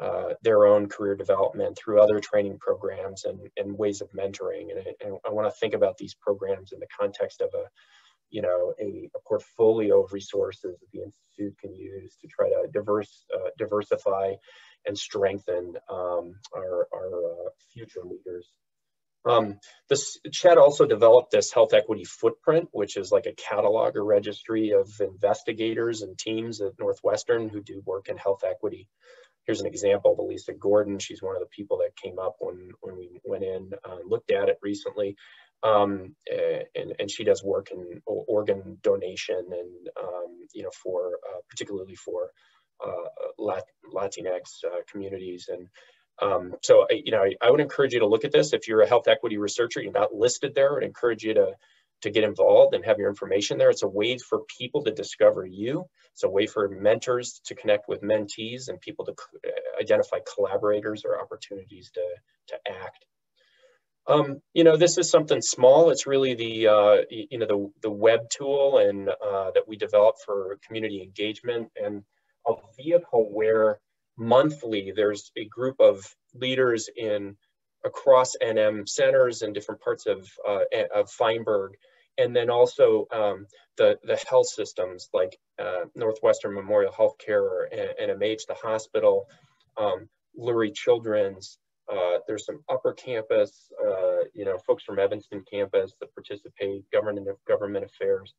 uh, their own career development through other training programs and, and ways of mentoring? And, and I want to think about these programs in the context of a, you know, a, a portfolio of resources that the Institute can use to try to diverse, uh, diversify and strengthen um, our, our uh, future leaders. Um, this CHET also developed this health equity footprint, which is like a catalog or registry of investigators and teams at Northwestern who do work in health equity. Here's an example of Elisa Gordon. She's one of the people that came up when, when we went in, uh, looked at it recently. Um, and, and she does work in organ donation and, um, you know, for uh, particularly for uh, Latinx uh, communities. And um, so, you know, I, I, would encourage you to look at this. If you're a health equity researcher, you're not listed there, I would encourage you to, to get involved and have your information there. It's a way for people to discover you. It's a way for mentors to connect with mentees and people to uh, identify collaborators or opportunities to, to act. Um, you know, this is something small. It's really the, uh, you know, the, the web tool and uh, that we developed for community engagement and a vehicle where monthly there's a group of leaders in across NM centers and different parts of, uh, of Feinberg. And then also um, the, the health systems like uh, Northwestern Memorial Healthcare and NMH, the hospital, um, Lurie Children's, uh, there's some upper campus, uh, you know, folks from Evanston campus that participate, government, government affairs.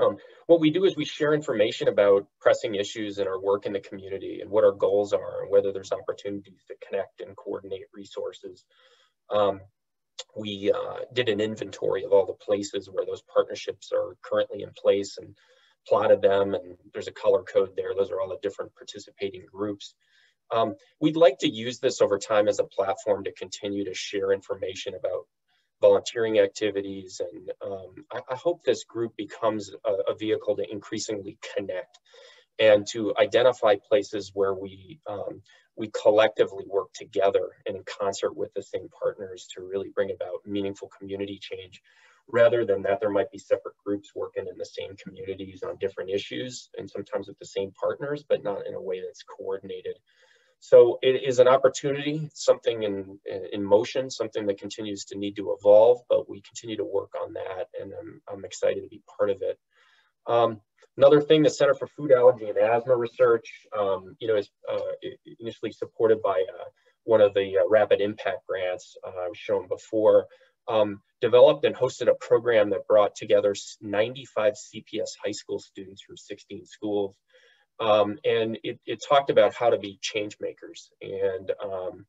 Um, what we do is we share information about pressing issues in our work in the community and what our goals are and whether there's opportunities to connect and coordinate resources. Um, we uh, did an inventory of all the places where those partnerships are currently in place and plotted them and there's a color code there. Those are all the different participating groups. Um, we'd like to use this over time as a platform to continue to share information about volunteering activities. And um, I, I, hope this group becomes a, a, vehicle to increasingly connect and to identify places where we, um, we collectively work together and in concert with the same partners to really bring about meaningful community change rather than that there might be separate groups working in the same communities on different issues and sometimes with the same partners, but not in a way that's coordinated so it is an opportunity, something in, in motion, something that continues to need to evolve, but we continue to work on that and I'm, I'm excited to be part of it. Um, another thing, the Center for Food Allergy and Asthma Research, um, you know, is uh, initially supported by uh, one of the uh, Rapid Impact grants uh, I was shown before, um, developed and hosted a program that brought together 95 CPS high school students from 16 schools um, and it, it, talked about how to be change makers and um,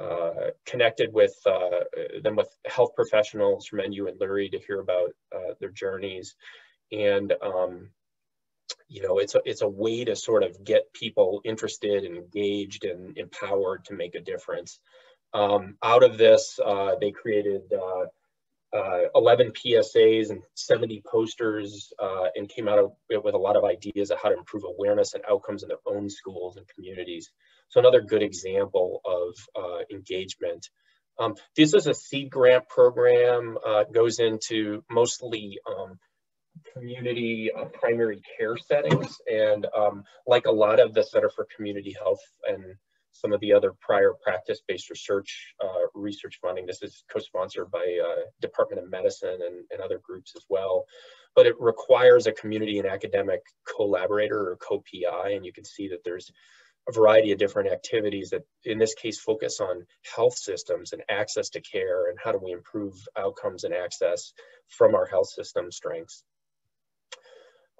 uh, connected with uh, them with health professionals from NU and Lurie to hear about uh, their journeys. And, um, you know, it's a, it's a way to sort of get people interested and engaged and empowered to make a difference. Um, out of this, uh, they created uh, uh, 11 PSAs and 70 posters uh, and came out of, with a lot of ideas of how to improve awareness and outcomes in their own schools and communities. So another good example of uh, engagement. Um, this is a seed grant program, uh, goes into mostly um, community uh, primary care settings. And um, like a lot of the Center for Community Health and some of the other prior practice-based research uh, research funding. This is co-sponsored by uh, Department of Medicine and, and other groups as well. But it requires a community and academic collaborator or co-PI, and you can see that there's a variety of different activities that in this case focus on health systems and access to care and how do we improve outcomes and access from our health system strengths.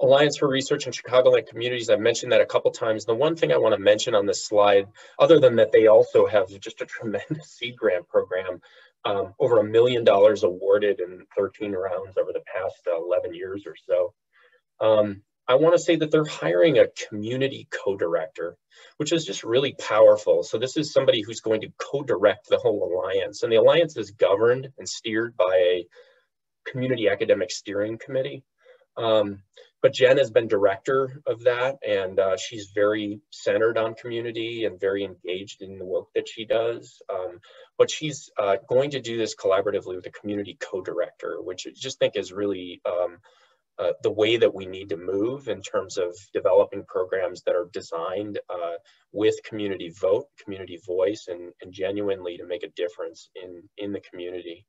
Alliance for Research in Chicagoland Communities, I've mentioned that a couple times. The one thing I want to mention on this slide, other than that they also have just a tremendous seed grant program, um, over a million dollars awarded in 13 rounds over the past uh, 11 years or so. Um, I want to say that they're hiring a community co-director, which is just really powerful. So this is somebody who's going to co-direct the whole alliance. And the alliance is governed and steered by a community academic steering committee. Um, but Jen has been director of that, and uh, she's very centered on community and very engaged in the work that she does. Um, but she's uh, going to do this collaboratively with a community co-director, which I just think is really um, uh, the way that we need to move in terms of developing programs that are designed uh, with community vote, community voice, and, and genuinely to make a difference in, in the community.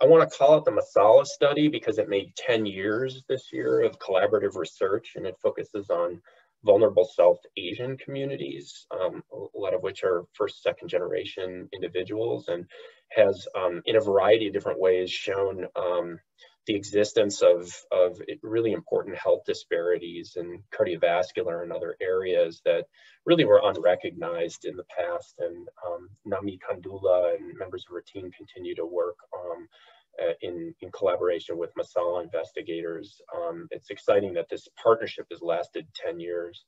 I want to call it the Masala study because it made 10 years this year of collaborative research and it focuses on vulnerable South Asian communities, um, a lot of which are first, second generation individuals and has um, in a variety of different ways shown um, the existence of, of really important health disparities in cardiovascular and other areas that really were unrecognized in the past. And um, Nami Kandula and members of her team continue to work um, uh, in, in collaboration with Masala investigators. Um, it's exciting that this partnership has lasted 10 years.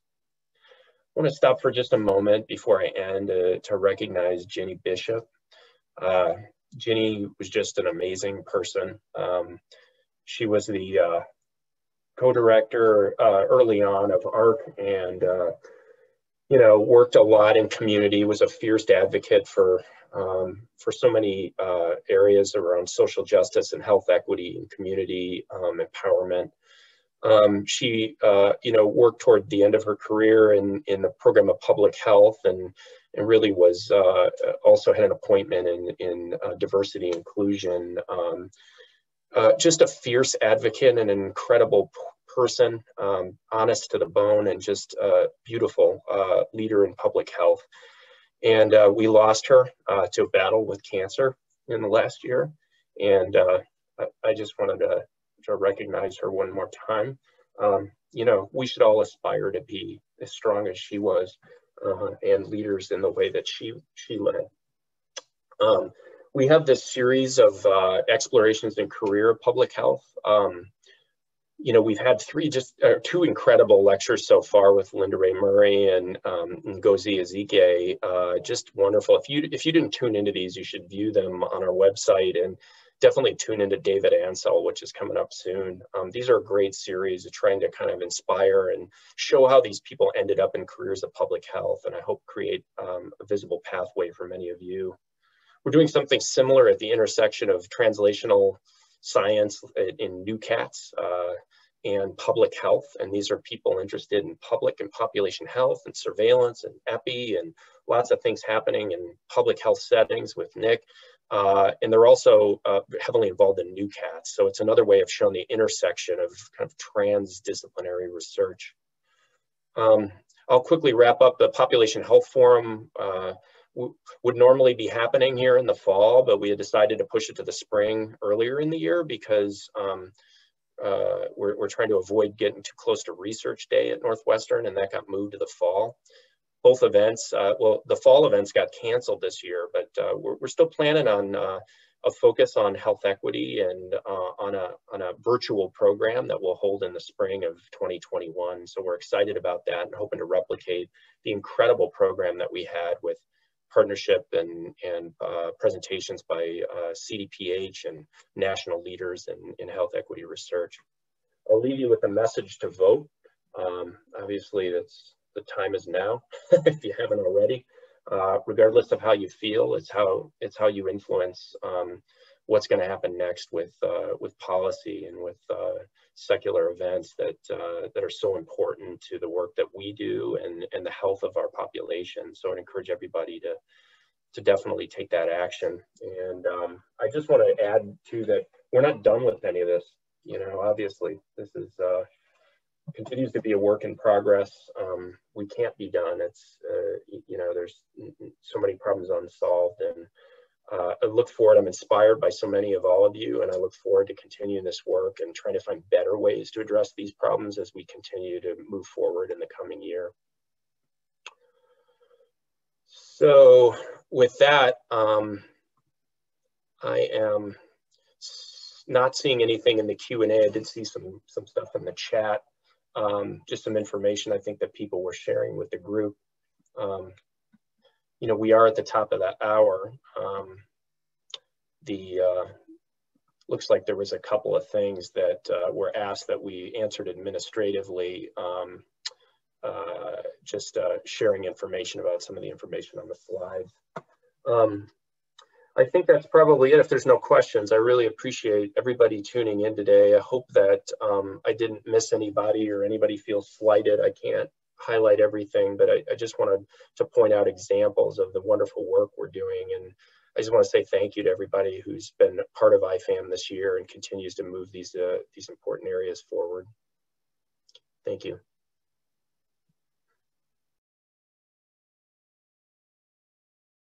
I want to stop for just a moment before I end uh, to recognize Jenny Bishop. Uh, Jenny was just an amazing person. Um, she was the uh, co-director uh, early on of ARC and, uh, you know, worked a lot in community, was a fierce advocate for, um, for so many uh, areas around social justice and health equity and community um, empowerment. Um, she, uh, you know, worked toward the end of her career in, in the program of public health and, and really was uh, also had an appointment in, in diversity inclusion. Uh, just a fierce advocate and an incredible person, um, honest to the bone and just a beautiful uh, leader in public health. And uh, we lost her to a battle with cancer in the last year. And I, I just wanted to to recognize her one more time. Um, you know, we should all aspire to be as strong as she was uh, and leaders in the way that she, she led. Um, we have this series of uh, explorations in career public health. Um, you know, we've had three, just uh, two incredible lectures so far with Linda Rae Murray and um, Ngozi Ezike. Uh, just wonderful. If you if you didn't tune into these, you should view them on our website. And definitely tune into David Ansell, which is coming up soon. Um, these are a great series of trying to kind of inspire and show how these people ended up in careers of public health, and I hope create um, a visible pathway for many of you. We're doing something similar at the intersection of translational science in NUCATS uh, and public health. And these are people interested in public and population health and surveillance and epi and lots of things happening in public health settings with Nick. Uh, and they're also uh, heavily involved in NUCATS. So it's another way of showing the intersection of kind of transdisciplinary research. Um, I'll quickly wrap up the Population Health Forum. Uh, would normally be happening here in the fall, but we had decided to push it to the spring earlier in the year because um, uh, we're, we're trying to avoid getting too close to research day at Northwestern and that got moved to the fall both events, uh, well, the fall events got canceled this year, but uh, we're, we're, still planning on uh, a focus on health equity and uh, on, a, on a virtual program that we'll hold in the spring of 2021. So we're excited about that and hoping to replicate the incredible program that we had with partnership and, and uh, presentations by uh, CDPH and national leaders in, in health equity research. I'll leave you with a message to vote. Um, obviously, that's the time is now, if you haven't already. Uh, regardless of how you feel, it's how it's how you influence um, what's going to happen next with uh, with policy and with uh, secular events that uh, that are so important to the work that we do and and the health of our population. So I encourage everybody to to definitely take that action. And um, I just want to add to that we're not done with any of this. You know, obviously this is uh, continues to be a work in progress. Um, we can't be done. It's, uh, you know, there's so many problems unsolved and uh, I look forward, I'm inspired by so many of all of you and I look forward to continuing this work and trying to find better ways to address these problems as we continue to move forward in the coming year. So with that, um, I am not seeing anything in the Q&A. I did see some, some stuff in the chat um, just some information I think that people were sharing with the group. Um, you know, we are at the top of that hour. Um, the uh, looks like there was a couple of things that uh, were asked that we answered administratively. Um, uh, just uh, sharing information about some of the information on the slides. Um, I think that's probably it. If there's no questions, I really appreciate everybody tuning in today. I hope that um, I didn't miss anybody or anybody feels slighted. I can't highlight everything, but I, I, just wanted to point out examples of the wonderful work we're doing. And I just want to say thank you to everybody who's been part of IPHAM this year and continues to move these, uh, these important areas forward. Thank you.